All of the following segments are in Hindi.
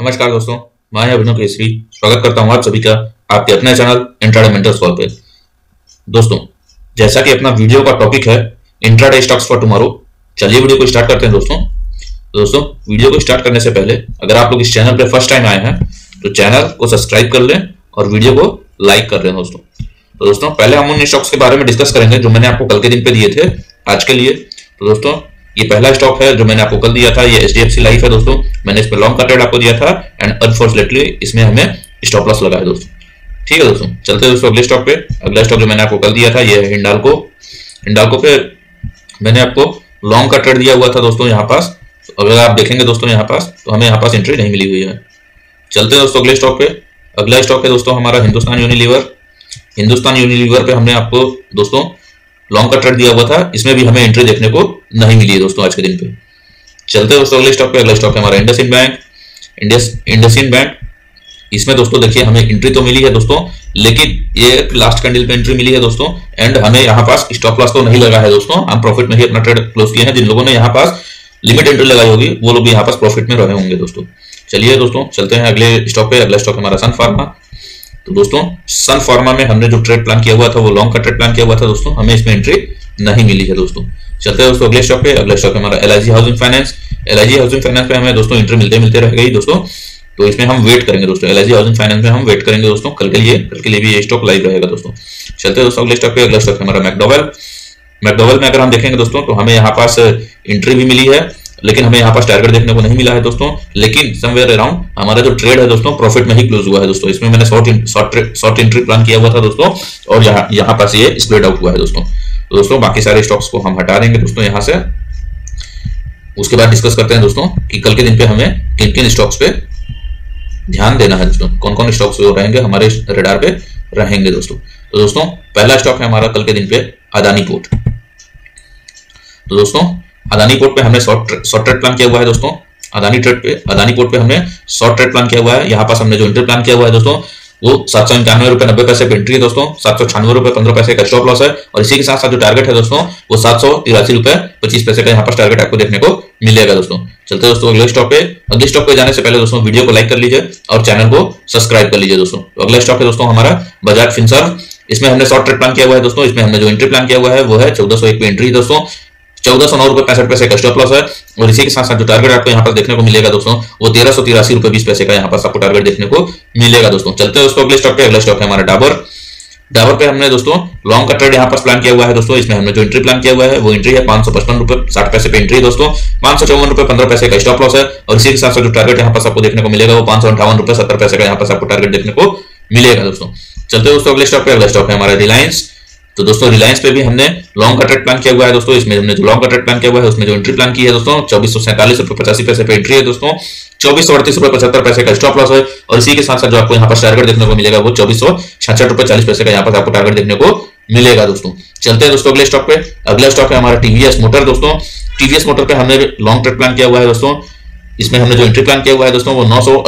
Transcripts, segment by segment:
नमस्कार दोस्तों, मैं अभिनव केसरी। स्वागत करता हूँ आप सभी का आपके अपने चैनल इंट्राडे मेंटर्स कॉल पे। दोस्तों, जैसा कि अपना वीडियो का टॉपिक है इंट्राडे स्टॉक्स फॉर टुमारो चलिए वीडियो को स्टार्ट करते हैं दोस्तों। दोस्तों, वीडियो को स्टार्ट करने से पहले, अगर आप लोग इस चैनल पर फ़र्स्ट टाइम आए हैं तो चैनल को सब्सक्राइब कर लें और वीडियो को लाइक कर लें दोस्तों। तो दोस्तों, पहले हम उन स्टॉक्स के बारे में डिस्कस करेंगे जो मैंने आपको कल के दिन पे दिए थे, आज के लिए। तो दोस्तों ये पहला स्टॉक है जो मैंने आपको कल दिया था, ये H D F C life है दोस्तों। मैंने इसमें लॉन्ग का आपको दिया था एंड अनफॉर्चुनेटली इसमें हमें स्टॉप लॉस लगा है दोस्तों। ठीक है दोस्तों, चलते हैं दोस्तों अगले स्टॉक पे। अगला स्टॉक जो मैंने आपको कल दिया था, ये हिंडालको हिंडालको पे मैंने आपको लॉन्ग का ट्रेड दिया हुआ था दोस्तों यहाँ पास। तो अगर आप देखेंगे दोस्तों यहाँ पास तो हमें यहाँ पास एंट्री नहीं मिली हुई है। चलते हैं दोस्तों अगले स्टॉक पे। अगला स्टॉक है दोस्तों हमारा हिंदुस्तान यूनिलीवर हिंदुस्तान यूनिलीवर पे हमने आपको दोस्तों लॉन्ग का ट्रेड दिया हुआ था, इसमें भी हमें एंट्री देखने को नहीं मिली है दोस्तों आज के दिन पे। चलते दोस्तों अगले स्टॉक पे, अगला स्टॉक है हमारा इंडसिन बैंक इंडसिन बैंक इसमें दोस्तों देखिए हमें एंट्री तो मिली है दोस्तों, लेकिन ये लास्ट कैंडल पे एंट्री मिली है दोस्तों एंड हमें यहाँ पास स्टॉप लॉस तो नहीं लगा है दोस्तों। हम प्रॉफिट में ही अपना ट्रेड क्लोज किए हैं, जिन लोगों ने यहाँ पास लिमिट एंट्री लगाई होगी, वो लोग यहाँ पास प्रॉफिट में रहे होंगे दोस्तों। चलिए दोस्तों, चलते हैं अगले स्टॉक पे, अगला स्टॉक हमारा सन फार्मा तो दोस्तों सन फार्मा में हमने जो ट्रेड प्लान किया हुआ था, वो लॉन्ग का ट्रेड प्लान किया हुआ था दोस्तों, हमें इसमें एंट्री नहीं मिली है दोस्तों। चलते दोस्तों अगले स्टॉक पे। अगला स्टॉक हमारा L housing finance L housing finance पे हमें दोस्तों एंट्री मिलते मिलते रह गई दोस्तों। तो इसमें हम वेट करेंगे दोस्तों। एल हाउसिंग फाइनेंस में हम वेट करेंगे दोस्तों कल के लिए। कल के लिए भी ये स्टॉक लाइव रहेगा दोस्तों। चलते दोस्तों अगले स्टॉक पे। अगला स्टॉक हमारा मैकडोवेल मैकडोवेल में अगर हम देखेंगे दोस्तों तो हमें यहाँ पास एंट्री भी मिली है। लेकिन हमें यहाँ पास टारगेट देखने को नहीं मिला है दोस्तों। लेकिन समवेयर अराउंड हमारा जो ट्रेड है दोस्तों प्रॉफिट में ही क्लोज हुआ है दोस्तों। इसमें मैंने शॉर्ट एंट्री प्लान किया हुआ था दोस्तों। और यहाँ यहाँ पास ये स्प्रेड आउट हुआ है दोस्तों। तो दोस्तों, बाकी सारे स्टॉक्स को हम हटा देंगे दोस्तों यहाँ से। उसके बाद डिस्कस करते हैं दोस्तों कि कल के दिन पे हमें किन किन स्टॉक्स पे ध्यान देना है दोस्तों। कौन कौन स्टॉक्स रहेंगे, हमारे रेडार पे रहेंगे दोस्तों। तो दोस्तों, पहला स्टॉक है हमारा कल के दिन पे अदानी पोर्ट तो दोस्तों अदानी पोर्ट पे हमने शॉर्ट ट्रेड प्लान किया हुआ है दोस्तों। अदानी ट्रेड पे अदानी पोर्ट पे हमने शॉर्ट ट्रेड प्लान किया हुआ है। यहाँ पास हमने जो इंटर प्लान किया हुआ है दोस्तों, वो सात सौ इक्यानवे रुपए नब्बे पैसे की एंट्री है दोस्तों। सात सौ छियानवे रुपए पंद्रह पैसे का स्टॉप लॉस है। और इसी के साथ साथ जो टारगेट है दोस्तों, वो सात सौ तिरासी रुपए पच्चीस पैसे का यहाँ पर टारगेट आपको देखने को मिलेगा दोस्तों। चलते दोस्तों अगले स्टॉक पे। अगले स्टॉक पे जाने से पहले दोस्तों वीडियो को लाइक कर लीजिए और चैनल को सब्सक्राइब कर लीजिए दोस्तों। तो अगला स्टॉक है दोस्तों हमारा बजाज फिंसर्व इसमें हमने शॉर्ट ट्रेड प्लान किया हुआ है दोस्तों। इसमें हमने जो एंट्री प्लान किया हुआ है, वो है चौदह सौ एक पे एंट्री दोस्तों। चौदह सौ नौ रुपए पैंसठ पैसे का स्टॉप लॉस है। और इसी के साथ साथ जो टारगेट आपको यहाँ पर देखने को मिलेगा दोस्तों, वो तेरह सौ तिरासी रुपए बीस पैसे का यहाँ पर आपको टारगेट देखने को मिलेगा दोस्तों। चलते हैं दोस्तों अगले स्टॉक पे, अगला स्टॉक है हमारा डाबर डाबर पे हमने दोस्तों लॉन्ग का ट्रेड यहाँ पर प्लान किया हुआ है दोस्तों। इसमें हमने जो एंट्री प्लान किया हुआ है, वो एंट्री है पाँच सौ पचपन रुपए, साठ पैसे पे एंट्री दोस्तों। पाँच सौ चौवन रुपए, पंद्रह पैसे का स्टॉप लॉस है। और इसी के साथ साथ जो टारगेट यहाँ पर आपको देखने को मिलेगा, वो पाँच सौ अंठावन रुपए, सत्तर पैसे का यहाँ पर आपको टारगेट देखने को मिलेगा दोस्तों। चलते दोस्तों, अगले स्टॉक पे, अगला स्टॉक है हमारा रिलायंस तो दोस्तों रिलायंस पे भी हमने लॉन्ग का ट्रेड प्लान किया हुआ है दोस्तों। इसमें हमने जो लॉन्ग का ट्रेड प्लान किया हुआ है, उसमें जो एंट्री प्लान की है दोस्तों, चौबीस सौ सैंतालीस रुपए पचासी पैसे पे एंट्री है दोस्तों। चौबीस सौ अड़तीस रुपए पचहत्तर पैसे का स्टॉप लॉस है और इसी के साथ साथ जो आपको यहाँ पर टारगेट देखने को मिलेगा, वो चौबीस सौ छाछठ रुपए चालीस पैसे का यहाँ पर आपको टारगेट देखने को मिलेगा दोस्तों। चलते हैं दोस्तों अगले स्टॉक पे। अगला स्टॉक है हमारा टीवीएस मोटर दोस्तों। टीवीएस मोटर पे हमने लॉन्ग ट्रेड प्लान किया हुआ है दोस्तों। इसमें हमने जो एंट्री प्लान किया हुआ है दोस्तों, वो नौ सौ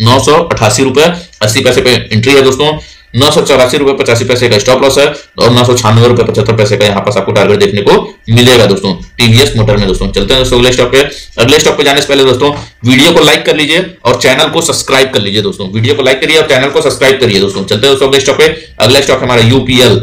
नौ सौ अठासी रुपए अस्सी पैसे पे एंट्री है दोस्तों। नौ सौ चौरासी रुपए पचासी पैसे का स्टॉप लॉस है और नौ सौ छियानवे रुपए पचहत्तर पैसे का यहाँ पास आपको टारगेट देखने को मिलेगा दोस्तों टीवीएस मोटर में दोस्तों। चलते हैं दोस्तों अगले स्टॉप पे। अगले स्टॉप पे जाने से पहले दोस्तों वीडियो को लाइक कर लीजिए और चैनल को सब्सक्राइब कर लीजिए दोस्तों। वीडियो को लाइक करिए और चैनल को सब्सक्राइब करिए दोस्तों। चलते हैं दोस्तों अगले स्टॉप पे। अगला स्टॉक हमारा यूपीएल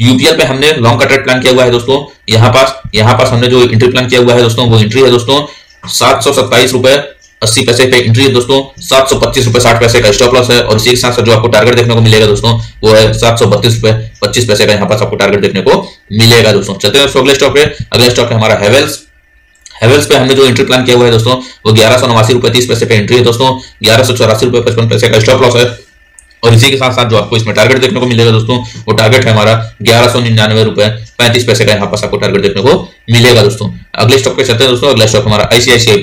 यूपीएल पे हमने लॉन्ग का ट्रेड प्लान किया हुआ है दोस्तों। यहाँ पास यहाँ पास हमने जो एंट्री प्लान किया हुआ है दोस्तों, वो एंट्री है दोस्तों सात सौ सत्ताईस रुपए। अस्सी पैसे पे एंट्री है दोस्तों। सात सौ पच्चीस रुपए साठ पैसे का स्टॉप लॉस है और इसी के साथ साथ जो आपको टारगेट देखने को मिलेगा दोस्तों, वो है सात सौ बत्तीस रुपए, पच्चीस पैसे का यहाँ पास आपको टारगेट देखने को मिलेगा दोस्तों। चलते हैं अगले स्टॉक पे। अगला स्टॉक है हमारा हेवेल्स हेवेल्स पे हमने जो एंट्री प्लान किया हुआ है दोस्तों, वो ग्यारह सौ नवासी रुपए तीस पैसे पे एंट्री है दोस्तों। ग्यारह सौ चौरासी रुपए पचपन पैसे का स्टॉप लॉस है। और इसी के साथ साथ जो आपको इसमें टारगेट देखने को मिलेगा दोस्तों, वो टारगेट है हमारा ग्यारह सौ निन्यानवे रुपए पैंतीस पैसे का यहाँ पास आपको टारगेट देखने को मिलेगा दोस्तों। अगले स्टॉक पे चलते हैं दोस्तों। अगला स्टॉक हमारा आईसीआईसीआई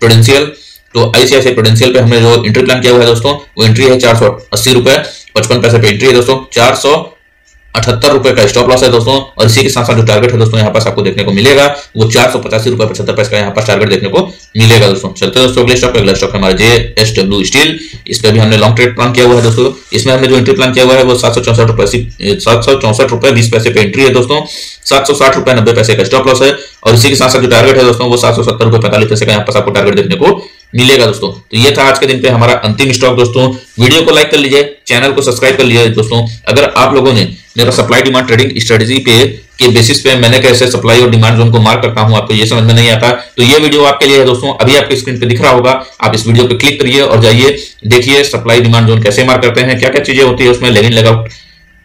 प्रोडेंशियल तो आईसीआईसी प्रोडेंशियल पे हमने जो एंट्री प्लान किया हुआ है दोस्तों, वो एंट्री है चार सौ अस्सी रुपए, पचपन पैसे पे एंट्री है दोस्तों, चार सौ अठहत्तर रुपए का स्टॉप लॉस है दोस्तों, और इसी के साथ साथ जो टारगेट है दोस्तों, यहाँ पास आपको देखने को मिलेगा, वो चार सौ पचासी रुपए, पचहत्तर पैसे का यहाँ पास टारगेट देखने को मिलेगा दोस्तों। चलते दोस्तों अगले स्टॉक अगला स्टॉक हमारा जे एस डब्ल्यू स्टील इस पर भी हमने लॉन्ग ट्रेड प्लान किया हुआ है दोस्तों, इसमें हमने जो एंट्री प्लान किया हुआ है वो सात सौ चौसठ रुपए सात सौ चौसठ रुपए, बीस पैसे पे एंट्री है दोस्तों, सात सौ साठ रुपए नब्बे पैसे का स्टॉप लॉस है, और इसी के साथ साथ जो टारगेट है दोस्तों, वो सात सौ सत्तर रुपए पैंतालीस पैसे का यहाँ पास आपको टारगेट देखने को मिलेगा दोस्तों। तो ये था आज के दिन पे हमारा अंतिम स्टॉक दोस्तों। वीडियो को लाइक कर लीजिए चैनल को सब्सक्राइब कर लीजिए दोस्तों। अगर आप लोगों ने मेरा सप्लाई डिमांड ट्रेडिंग स्ट्रेटेजी पे के बेसिस पे मैंने कैसे सप्लाई और डिमांड जोन को मार्क करता हूँ, आपको ये समझ में नहीं आता तो ये वीडियो आपके लिए है दोस्तों। अभी आपके स्क्रीन पे दिख रहा होगा। आप इस वीडियो पे क्लिक करिए और जाइए, देखिए सप्लाई डिमांड जोन कैसे मार्क करते हैं क्या क्या चीज़ें होती है उसमें लेगिन लगाउट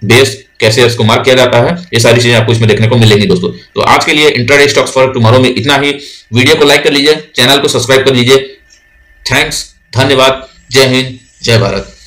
बेस कैसे इसको मार्क किया जाता है, ये सारी चीज़ें आपको इसमें देखने को मिलेंगी दोस्तों। तो आज के लिए इंट्राडे स्टॉक्स फॉर टुमारो में इतना ही। वीडियो को लाइक कर लीजिए चैनल को सब्सक्राइब कर लीजिए थैंक्स धन्यवाद. जय हिंद. जय भारत.